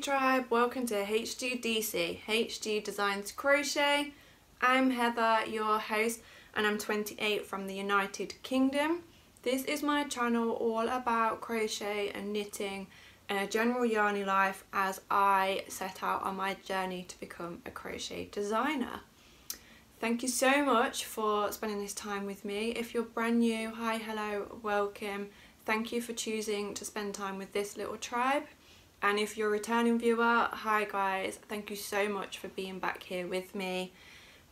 Tribe, welcome to HGDC, HG Designs Crochet. I'm Heather, your host, and I'm 28 from the United Kingdom. This is my channel all about crochet and knitting and a general yarny life as I set out on my journey to become a crochet designer. Thank you so much for spending this time with me. If you're brand new, hi, hello, welcome. Thank you for choosing to spend time with this little tribe. And if you're a returning viewer, hi guys, thank you so much for being back here with me.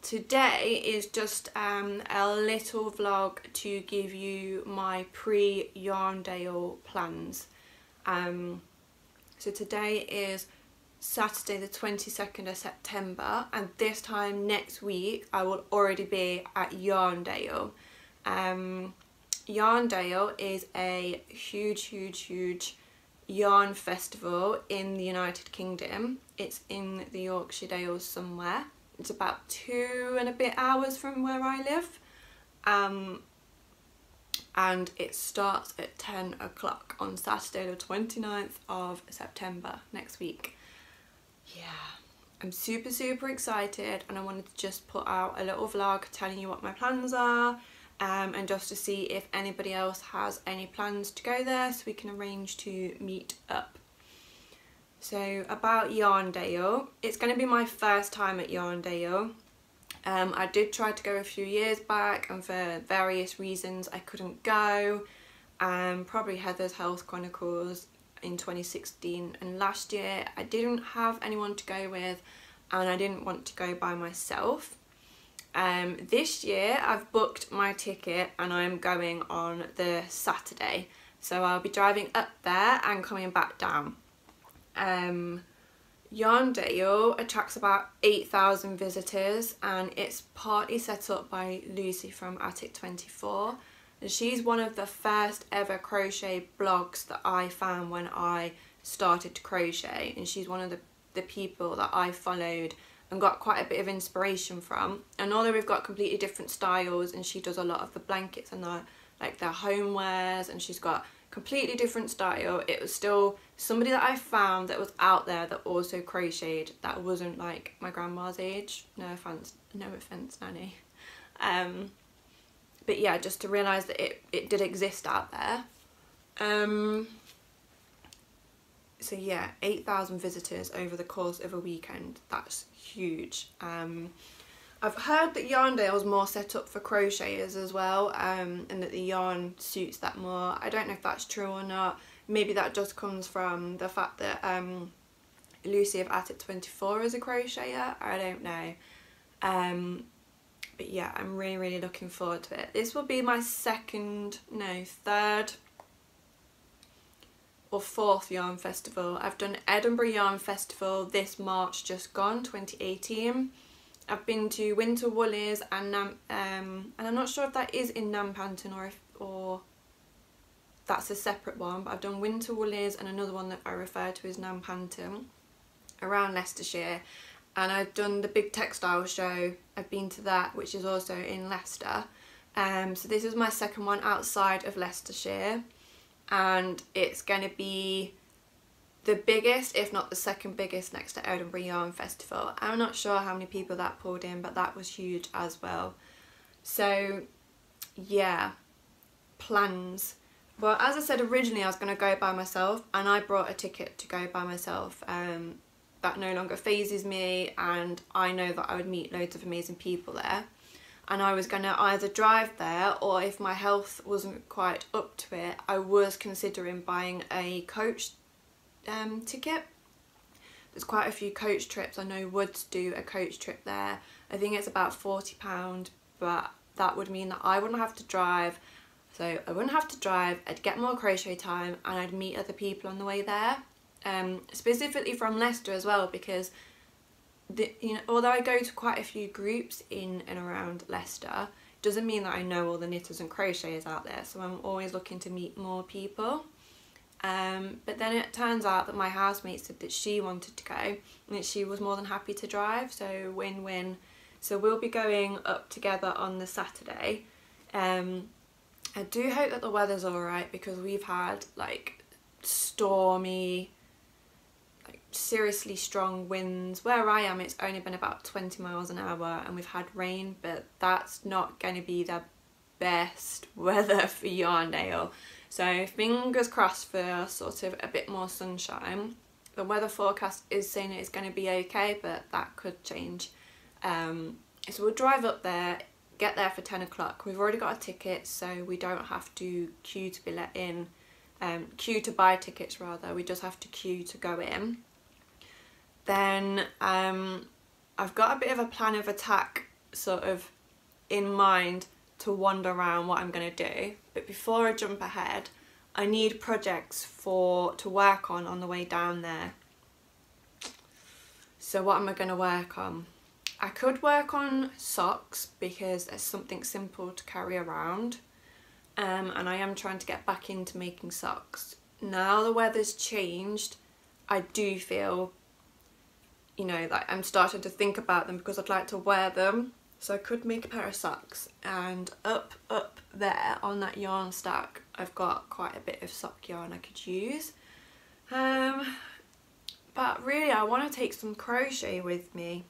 Today is just um, a little vlog to give you my pre-Yarndale plans. Um, so today is Saturday the 22nd of September and this time next week I will already be at Yarndale. Um, Yarndale is a huge, huge, huge yarn festival in the United Kingdom. It's in the Yorkshire Dales somewhere. It's about two and a bit hours from where I live. Um, and it starts at 10 o'clock on Saturday the 29th of September next week. Yeah, I'm super super excited and I wanted to just put out a little vlog telling you what my plans are um, and just to see if anybody else has any plans to go there so we can arrange to meet up. So about Yarndale, it's going to be my first time at Yarndale. Um, I did try to go a few years back and for various reasons I couldn't go. Um, probably Heather's Health Chronicles in 2016 and last year I didn't have anyone to go with and I didn't want to go by myself. Um, this year I've booked my ticket and I'm going on the Saturday. So I'll be driving up there and coming back down. Um, Yarndale attracts about 8,000 visitors and it's partly set up by Lucy from Attic 24. And she's one of the first ever crochet blogs that I found when I started to crochet and she's one of the, the people that I followed and got quite a bit of inspiration from. And although we've got completely different styles and she does a lot of the blankets and the like their homewares and she's got completely different style, it was still somebody that I found that was out there that also crocheted that wasn't like my grandma's age. No offense, no offense, Nanny. Um, but yeah, just to realise that it, it did exist out there. Um, so yeah 8,000 visitors over the course of a weekend. That's huge. Um, I've heard that Yarndale is more set up for crocheters as well um, and that the yarn suits that more. I don't know if that's true or not. Maybe that just comes from the fact that um, Lucy of Attic 24 is a crocheter. I don't know. Um, but yeah I'm really really looking forward to it. This will be my second no third or fourth yarn festival. I've done Edinburgh Yarn Festival this March just gone, 2018. I've been to Winter Woolies and Nam um, and I'm not sure if that is in Nampanton or if or that's a separate one, but I've done Winter Woolies and another one that I refer to as Nampanton around Leicestershire. And I've done the big textile show. I've been to that, which is also in Leicester. Um, so this is my second one outside of Leicestershire and it's going to be the biggest, if not the second biggest, next to Edinburgh Yarn Festival. I'm not sure how many people that pulled in, but that was huge as well. So, yeah, plans. Well, as I said originally, I was going to go by myself, and I brought a ticket to go by myself. Um, that no longer phases me, and I know that I would meet loads of amazing people there and I was going to either drive there or if my health wasn't quite up to it I was considering buying a coach um, ticket. There's quite a few coach trips. I know Woods do a coach trip there. I think it's about £40 but that would mean that I wouldn't have to drive so I wouldn't have to drive, I'd get more crochet time and I'd meet other people on the way there. Um, specifically from Leicester as well because the, you know, although I go to quite a few groups in and around Leicester, doesn't mean that I know all the knitters and crocheters out there. So I'm always looking to meet more people. Um, but then it turns out that my housemate said that she wanted to go and that she was more than happy to drive. So win-win. So we'll be going up together on the Saturday. Um, I do hope that the weather's alright because we've had like stormy seriously strong winds. Where I am, it's only been about 20 miles an hour and we've had rain, but that's not going to be the best weather for Yarndale. So fingers crossed for sort of a bit more sunshine. The weather forecast is saying it's going to be okay, but that could change. Um, so we'll drive up there, get there for 10 o'clock. We've already got a ticket, so we don't have to queue to be let in. Um, queue to buy tickets rather, we just have to queue to go in. Then um, I've got a bit of a plan of attack sort of in mind to wander around what I'm going to do. But before I jump ahead, I need projects for to work on on the way down there. So what am I going to work on? I could work on socks because it's something simple to carry around. Um, and I am trying to get back into making socks. Now the weather's changed, I do feel, you know, like I'm starting to think about them because I'd like to wear them so I could make a pair of socks and up, up there on that yarn stack, I've got quite a bit of sock yarn I could use. Um, but really I want to take some crochet with me.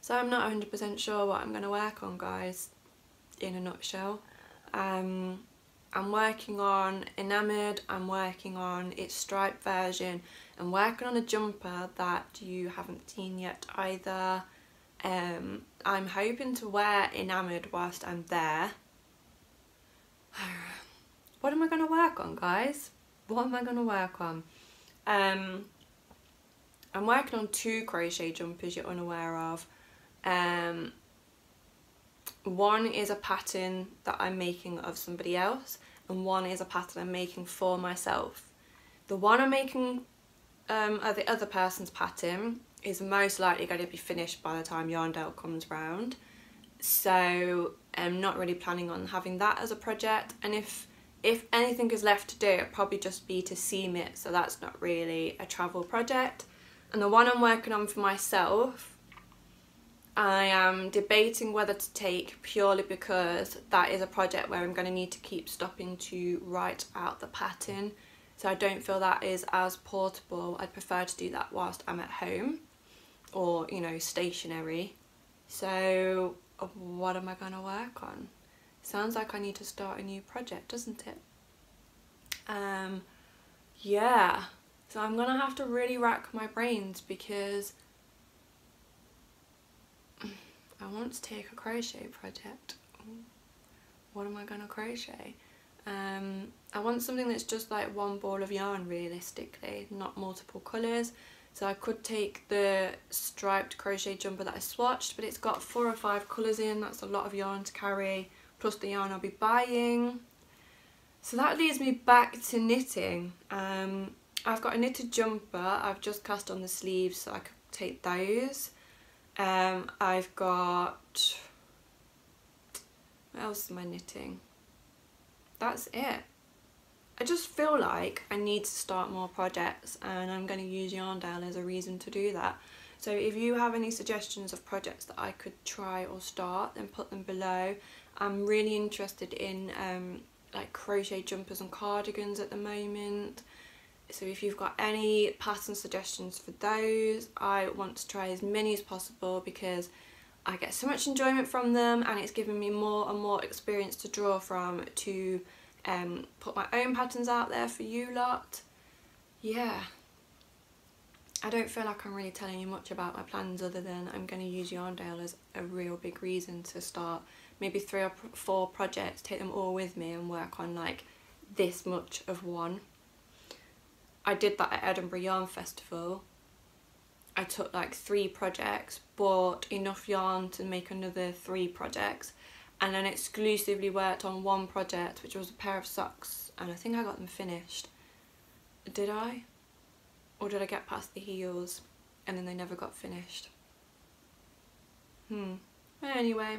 So I'm not 100% sure what I'm going to work on guys, in a nutshell. Um, I'm working on Enamoured, I'm working on its striped version, I'm working on a jumper that you haven't seen yet either. Um, I'm hoping to wear Enamoured whilst I'm there. what am I going to work on, guys? What am I going to work on? Um, I'm working on two crochet jumpers you're unaware of. Um, one is a pattern that I'm making of somebody else and one is a pattern I'm making for myself. The one I'm making um, the other person's pattern is most likely going to be finished by the time Yarndale comes round. So I'm not really planning on having that as a project and if if anything is left to do it'll probably just be to seam it so that's not really a travel project. And the one I'm working on for myself I am debating whether to take purely because that is a project where I'm going to need to keep stopping to write out the pattern so I don't feel that is as portable. I'd prefer to do that whilst I'm at home or you know stationary. So uh, what am I going to work on? Sounds like I need to start a new project doesn't it? Um yeah. So I'm gonna have to really rack my brains because I want to take a crochet project. What am I gonna crochet? Um, I want something that's just like one ball of yarn realistically not multiple colours so I could take the striped crochet jumper that I swatched, but it's got four or five colours in. That's a lot of yarn to carry, plus the yarn I'll be buying. So that leads me back to knitting. Um, I've got a knitted jumper. I've just cast on the sleeves so I could take those. Um, I've got... What else am I knitting? That's it. I just feel like I need to start more projects and I'm going to use Yarndale as a reason to do that. So if you have any suggestions of projects that I could try or start, then put them below. I'm really interested in um, like crochet jumpers and cardigans at the moment. So if you've got any pattern suggestions for those, I want to try as many as possible because I get so much enjoyment from them and it's given me more and more experience to draw from to um, put my own patterns out there for you lot. Yeah. I don't feel like I'm really telling you much about my plans other than I'm going to use Yarndale as a real big reason to start maybe three or four projects, take them all with me and work on like this much of one. I did that at Edinburgh Yarn Festival. I took like three projects, bought enough yarn to make another three projects and then exclusively worked on one project which was a pair of socks and I think I got them finished. Did I? Or did I get past the heels and then they never got finished? Hmm. Anyway,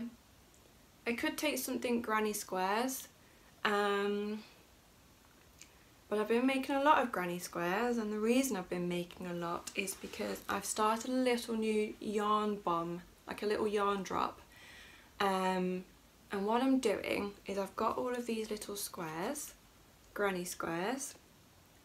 I could take something granny squares um, but I've been making a lot of granny squares and the reason I've been making a lot is because I've started a little new yarn bomb, like a little yarn drop. Um, and what I'm doing is I've got all of these little squares, granny squares,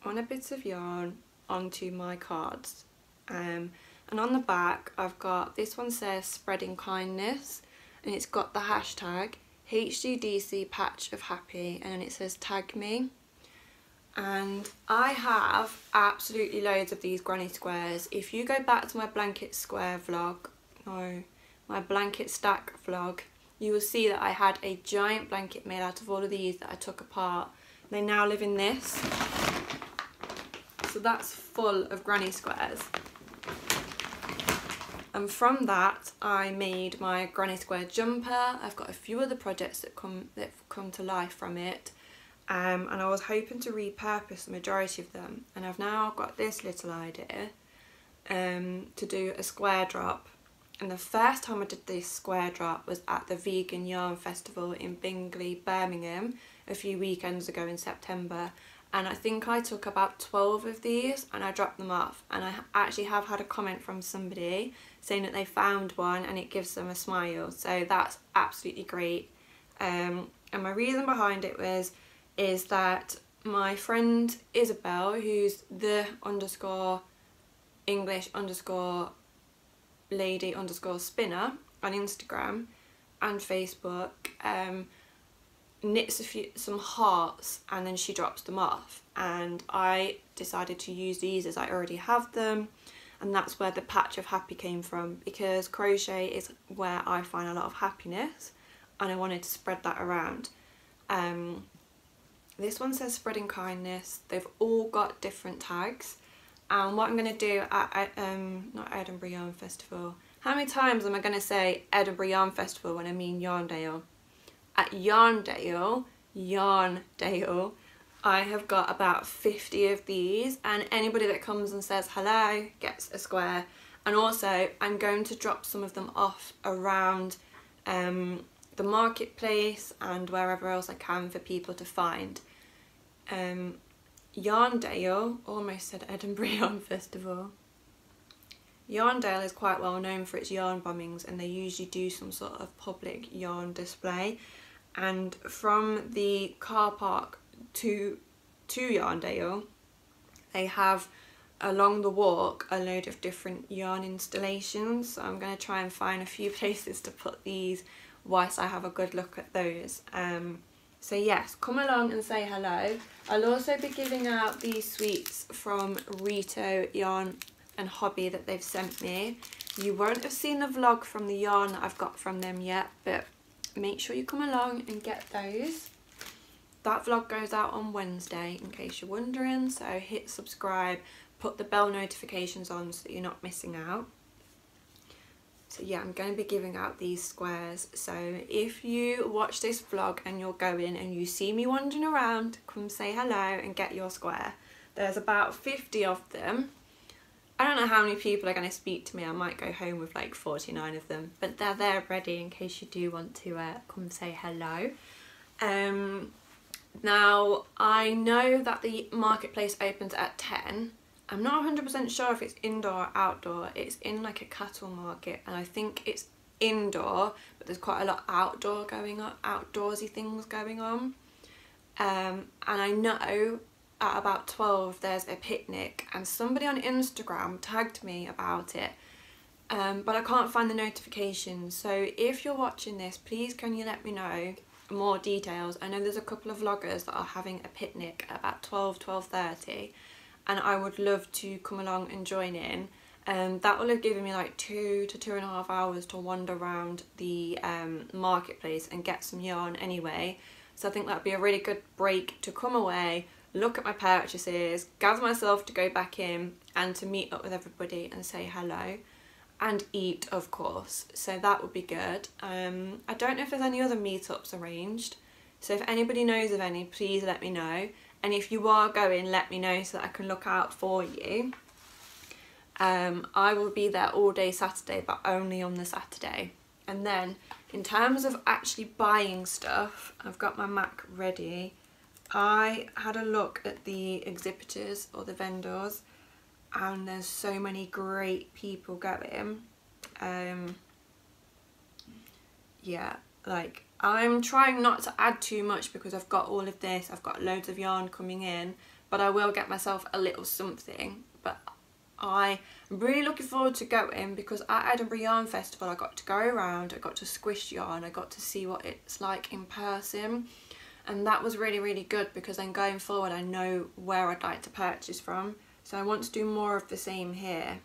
on a bit of yarn onto my cards. Um, and on the back I've got, this one says spreading kindness and it's got the hashtag HGDC patch of happy and it says tag me and I have absolutely loads of these granny squares. If you go back to my blanket square vlog, no, my blanket stack vlog, you will see that I had a giant blanket made out of all of these that I took apart. They now live in this. So that's full of granny squares. And from that, I made my granny square jumper. I've got a few other projects that come that come to life from it. Um, and I was hoping to repurpose the majority of them. And I've now got this little idea um, to do a square drop. And the first time I did this square drop was at the Vegan Yarn Festival in Bingley, Birmingham, a few weekends ago in September. And I think I took about 12 of these and I dropped them off. And I actually have had a comment from somebody saying that they found one and it gives them a smile. So that's absolutely great. Um, and my reason behind it was is that my friend Isabel who's the underscore English underscore lady underscore spinner on Instagram and Facebook um, knits a few some hearts and then she drops them off and I decided to use these as I already have them and that's where the patch of happy came from because crochet is where I find a lot of happiness and I wanted to spread that around. Um, this one says spreading kindness. They've all got different tags and what I'm going to do at, um, not Edinburgh Yarn Festival. How many times am I going to say Edinburgh Yarn Festival when I mean Yarndale? at Yarndale, Yarndale, I have got about 50 of these and anybody that comes and says hello gets a square and also I'm going to drop some of them off around um, the marketplace and wherever else I can for people to find. Um, Yarndale, almost said Edinburgh Yarn Festival. Yarndale is quite well known for its yarn bombings and they usually do some sort of public yarn display. And from the car park to to Yarndale they have along the walk a load of different yarn installations. So I'm going to try and find a few places to put these whilst I have a good look at those. Um, so yes come along and say hello I'll also be giving out these sweets from Rito Yarn and Hobby that they've sent me you won't have seen the vlog from the yarn that I've got from them yet but make sure you come along and get those. That vlog goes out on Wednesday in case you're wondering, so hit subscribe, put the bell notifications on so that you're not missing out. So yeah, I'm going to be giving out these squares. So if you watch this vlog and you're going and you see me wandering around, come say hello and get your square. There's about 50 of them I don't know how many people are going to speak to me. I might go home with like 49 of them, but they're there ready in case you do want to uh, come say hello. Um, now, I know that the marketplace opens at 10. I'm not 100% sure if it's indoor or outdoor. It's in like a cattle market and I think it's indoor, but there's quite a lot outdoor going on, outdoorsy things going on. Um, and I know at about 12 there's a picnic and somebody on Instagram tagged me about it um, but I can't find the notifications so if you're watching this please can you let me know more details I know there's a couple of vloggers that are having a picnic at about 12 12.30 and I would love to come along and join in. Um, that will have given me like two to two and a half hours to wander around the um, marketplace and get some yarn anyway. So I think that'd be a really good break to come away look at my purchases, gather myself to go back in and to meet up with everybody and say hello and eat of course. So that would be good. Um, I don't know if there's any other meetups arranged. So if anybody knows of any please let me know and if you are going let me know so that I can look out for you. Um, I will be there all day Saturday but only on the Saturday. And then in terms of actually buying stuff I've got my Mac ready. I had a look at the exhibitors or the vendors and there's so many great people going. Um, yeah, like I'm trying not to add too much because I've got all of this, I've got loads of yarn coming in, but I will get myself a little something. But I am really looking forward to going because at Edinburgh Yarn Festival I got to go around, I got to squish yarn, I got to see what it's like in person. And that was really really good because then going forward I know where I'd like to purchase from. So I want to do more of the same here.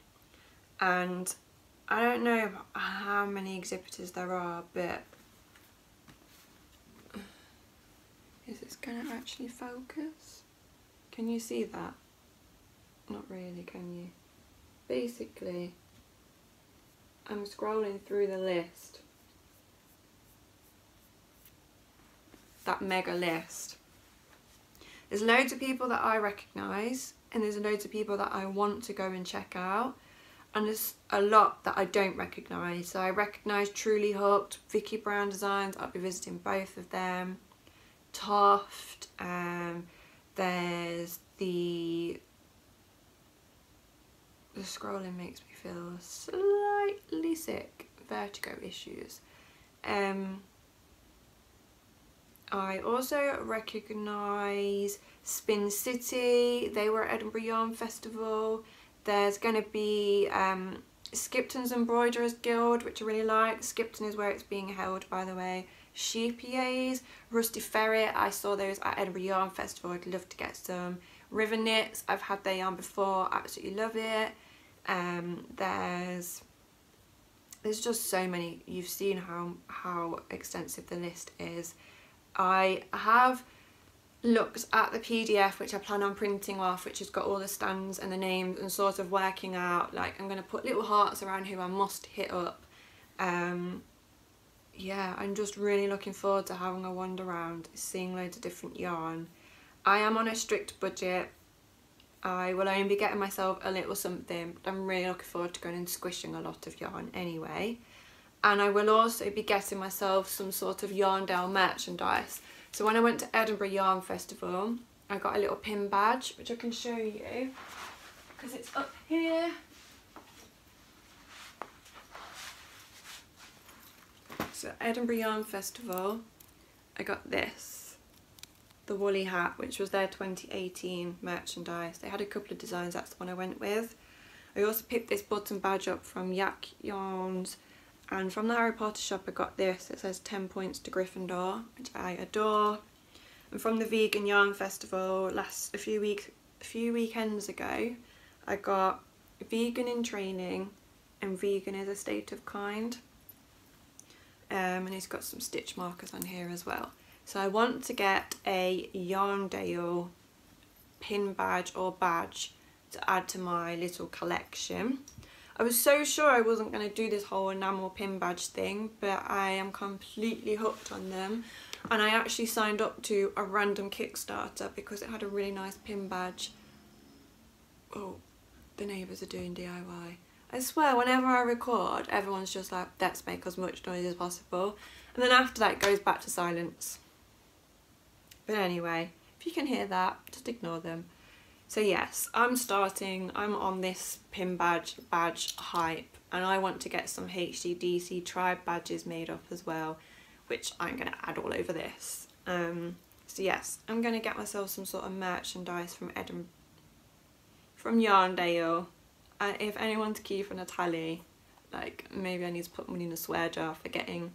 And I don't know how many exhibitors there are but is this going to actually focus? Can you see that? Not really, can you? Basically, I'm scrolling through the list. That mega list. There's loads of people that I recognise and there's loads of people that I want to go and check out and there's a lot that I don't recognise. So I recognise Truly Hooked, Vicki Brown Designs, I'll be visiting both of them. Toft, um, there's the the scrolling makes me feel slightly sick vertigo issues um I also recognise Spin City, they were at Edinburgh Yarn Festival. There's going to be um, Skipton's Embroiderers Guild, which I really like. Skipton is where it's being held, by the way. Sheepies, Rusty Ferret, I saw those at Edinburgh Yarn Festival, I'd love to get some. River Knits, I've had their yarn before, absolutely love it. Um, there's there's just so many, you've seen how, how extensive the list is. I have looked at the PDF which I plan on printing off which has got all the stands and the names and sort of working out like I'm going to put little hearts around who I must hit up um, yeah I'm just really looking forward to having a wander around seeing loads of different yarn. I am on a strict budget. I will only be getting myself a little something but I'm really looking forward to going and squishing a lot of yarn anyway. And I will also be getting myself some sort of Yarndale merchandise. So when I went to Edinburgh Yarn Festival, I got a little pin badge, which I can show you, because it's up here. So Edinburgh Yarn Festival, I got this, the woolly hat, which was their 2018 merchandise. They had a couple of designs, that's the one I went with. I also picked this button badge up from Yak Yarns and from the Harry Potter shop I got this, it says 10 points to Gryffindor, which I adore. And from the Vegan Yarn Festival last a few weeks, a few weekends ago, I got Vegan in Training and Vegan is a State of Kind. Um, and he's got some stitch markers on here as well. So I want to get a Yarndale pin badge or badge to add to my little collection. I was so sure I wasn't going to do this whole enamel pin badge thing, but I am completely hooked on them. And I actually signed up to a random Kickstarter because it had a really nice pin badge. Oh, the neighbours are doing DIY. I swear, whenever I record, everyone's just like, let's make as much noise as possible. And then after that, it goes back to silence. But anyway, if you can hear that, just ignore them. So yes, I'm starting, I'm on this pin badge, badge hype and I want to get some HGDC tribe badges made up as well, which I'm going to add all over this. Um, so yes, I'm going to get myself some sort of merchandise from Edinburgh, from Yarndale. Uh, if anyone's keeping for Natalie, like maybe I need to put money in a swear jar for getting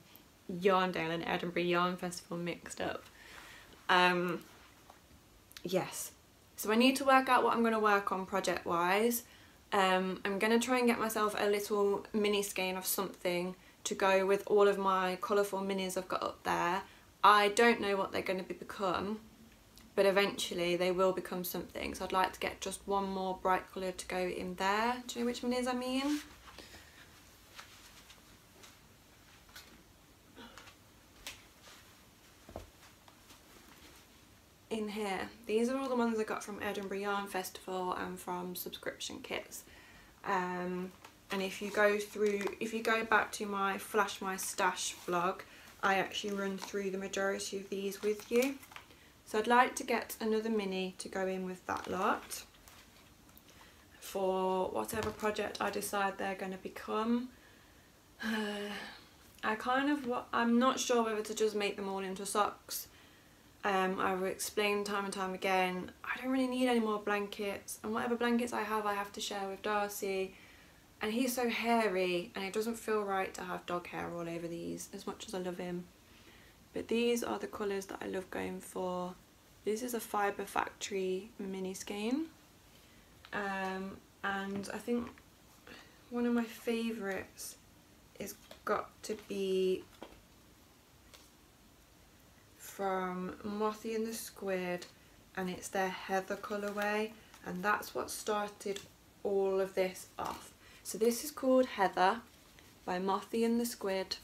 Yarndale and Edinburgh Yarn Festival mixed up. Um, yes, so I need to work out what I'm going to work on project wise. Um, I'm going to try and get myself a little mini skein of something to go with all of my colourful minis I've got up there. I don't know what they're going to become, but eventually they will become something. So I'd like to get just one more bright colour to go in there. Do you know which one is I mean? in here. These are all the ones I got from Edinburgh Yarn Festival and from subscription kits. Um, and if you go through, if you go back to my Flash My Stash vlog, I actually run through the majority of these with you. So I'd like to get another mini to go in with that lot for whatever project I decide they're going to become. I kind of, I'm not sure whether to just make them all into socks Um, I've explained time and time again, I don't really need any more blankets and whatever blankets I have I have to share with Darcy and he's so hairy and it doesn't feel right to have dog hair all over these as much as I love him. But these are the colours that I love going for. This is a Fibre Factory mini skein um, and I think one of my favourites is got to be from Mothy and the Squid and it's their Heather colourway and that's what started all of this off. So this is called Heather by Mothy and the Squid.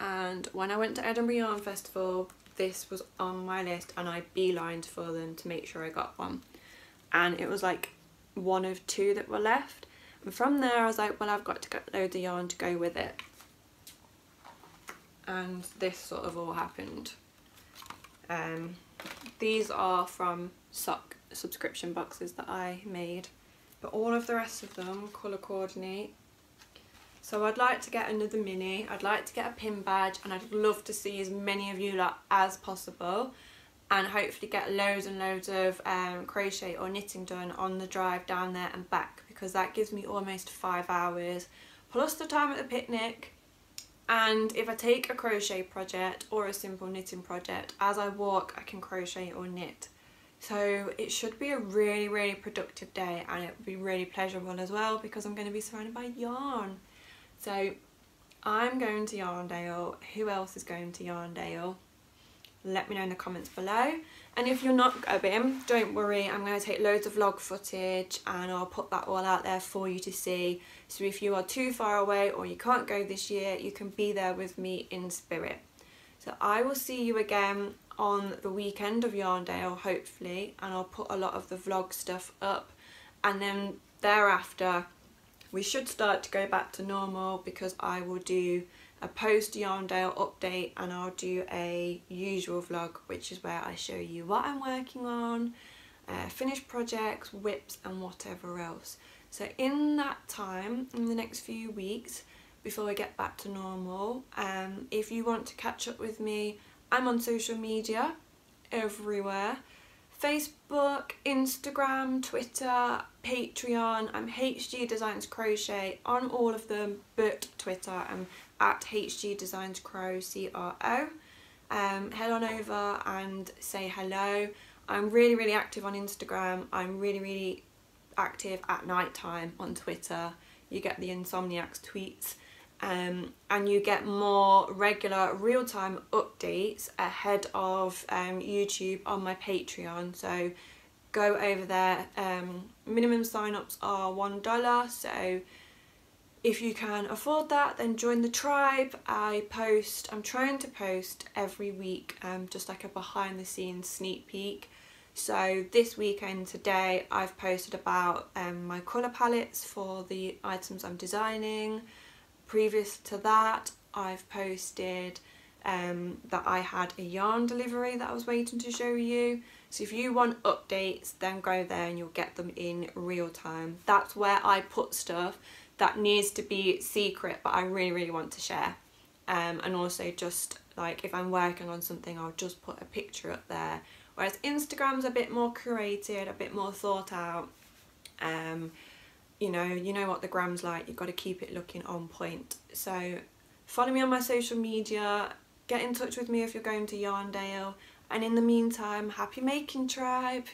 And when I went to Edinburgh Yarn Festival, this was on my list and I beelined for them to make sure I got one. And it was like one of two that were left. And from there I was like, well I've got to get loads of yarn to go with it. And this sort of all happened. Um, these are from sock subscription boxes that I made, but all of the rest of them colour coordinate. So I'd like to get another mini, I'd like to get a pin badge and I'd love to see as many of you lot as possible and hopefully get loads and loads of um, crochet or knitting done on the drive down there and back because that gives me almost five hours plus the time at the picnic. And if I take a crochet project or a simple knitting project as I walk I can crochet or knit. So it should be a really really productive day and it will be really pleasurable as well because I'm going to be surrounded by yarn so I'm going to Yarndale. Who else is going to Yarndale? Let me know in the comments below. And if you're not going don't worry. I'm going to take loads of vlog footage and I'll put that all out there for you to see. So if you are too far away or you can't go this year, you can be there with me in spirit. So I will see you again on the weekend of Yarndale, hopefully, and I'll put a lot of the vlog stuff up. And then thereafter, we should start to go back to normal because I will do a post Yarndale update and I'll do a usual vlog, which is where I show you what I'm working on, uh, finished projects, whips and whatever else. So in that time, in the next few weeks, before I get back to normal, um, if you want to catch up with me, I'm on social media everywhere. Facebook, Instagram, Twitter, Patreon, I'm HG Designs Crochet on all of them, but Twitter, I'm at HG Designs Crow, C-R-O. Um, head on over and say hello. I'm really, really active on Instagram. I'm really, really active at night time on Twitter. You get the Insomniacs tweets um, and you get more regular real-time updates ahead of um, YouTube on my Patreon. So go over there. Um, minimum sign-ups are $1. So if you can afford that, then join the tribe. I post, I'm trying to post every week, um, just like a behind the scenes sneak peek so this weekend today I've posted about um, my colour palettes for the items I'm designing. Previous to that I've posted um, that I had a yarn delivery that I was waiting to show you. So if you want updates then go there and you'll get them in real time. That's where I put stuff that needs to be secret but I really really want to share. Um, and also just like if I'm working on something I'll just put a picture up there Whereas Instagram's a bit more curated, a bit more thought out. Um, you know, you know what the gram's like, you've got to keep it looking on point. So follow me on my social media, get in touch with me if you're going to Yarndale, and in the meantime, happy making tribe!